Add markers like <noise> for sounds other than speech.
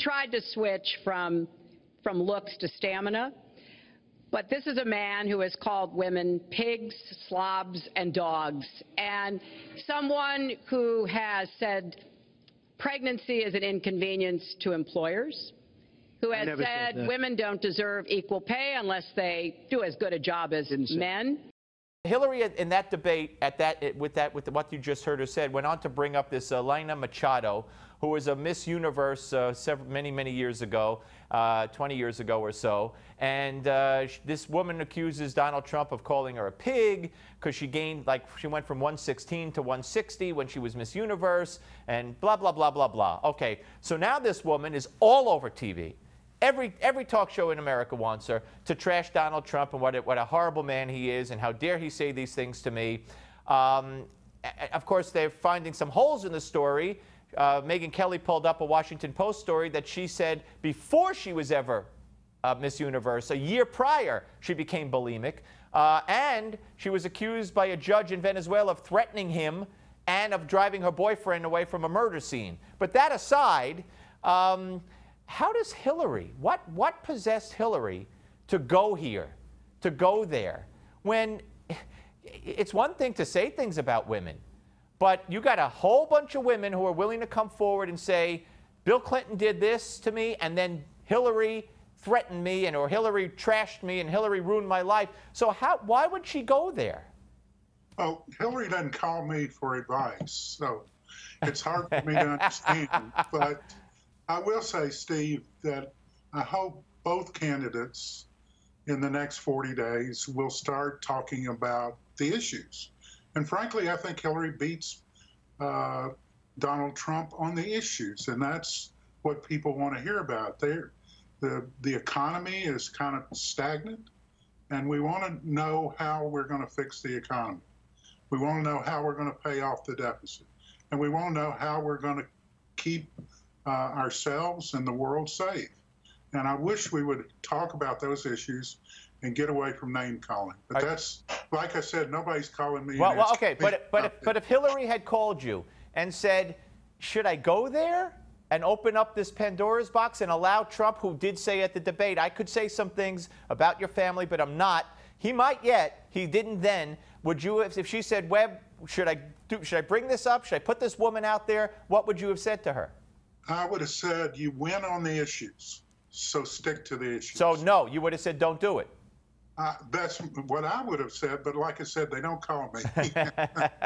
tried to switch from, from looks to stamina. But this is a man who has called women pigs, slobs, and dogs, and someone who has said pregnancy is an inconvenience to employers, who has said said women don't deserve equal pay unless they do as good a job as men. Hillary, in that debate, at that with that with what you just heard her said, went on to bring up this Elena Machado, who was a Miss Universe uh, several, many many years ago, uh, 20 years ago or so, and uh, this woman accuses Donald Trump of calling her a pig because she gained like she went from 116 to 160 when she was Miss Universe, and blah blah blah blah blah. Okay, so now this woman is all over TV. Every, every talk show in America wants her to trash Donald Trump and what a, what a horrible man he is and how dare he say these things to me. Um, of course, they're finding some holes in the story. Uh, Megyn Kelly pulled up a Washington Post story that she said before she was ever uh, Miss Universe, a year prior, she became bulimic. Uh, and she was accused by a judge in Venezuela of threatening him and of driving her boyfriend away from a murder scene. But that aside, um, how does Hillary, what, what possessed Hillary to go here, to go there, when it's one thing to say things about women, but you got a whole bunch of women who are willing to come forward and say, Bill Clinton did this to me, and then Hillary threatened me, and or Hillary trashed me, and Hillary ruined my life. So how, why would she go there? Well, Hillary doesn't call me for advice, so it's hard for me to understand. But I will say, Steve, that I hope both candidates in the next 40 days will start talking about the issues. And frankly, I think Hillary beats uh, Donald Trump on the issues, and that's what people want to hear about. They're, the the economy is kind of stagnant, and we want to know how we're going to fix the economy. We want to know how we're going to pay off the deficit. And we want to know how we're going to keep uh, ourselves and the world safe. And I wish we would talk about those issues and get away from name calling. But that's, like I said, nobody's calling me. Well, well okay, but but if, but if Hillary had called you and said, "Should I go there and open up this Pandora's box and allow Trump, who did say at the debate, I could say some things about your family, but I'm not. He might yet. He didn't then. Would you, if, if she said, Webb, should I do? Should I bring this up? Should I put this woman out there? What would you have said to her? I would have said you win on the issues, so stick to the issues. So no, you would have said, "Don't do it." Uh, that's what I would have said, but like I said, they don't call me. <laughs> <laughs>